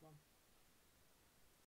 problem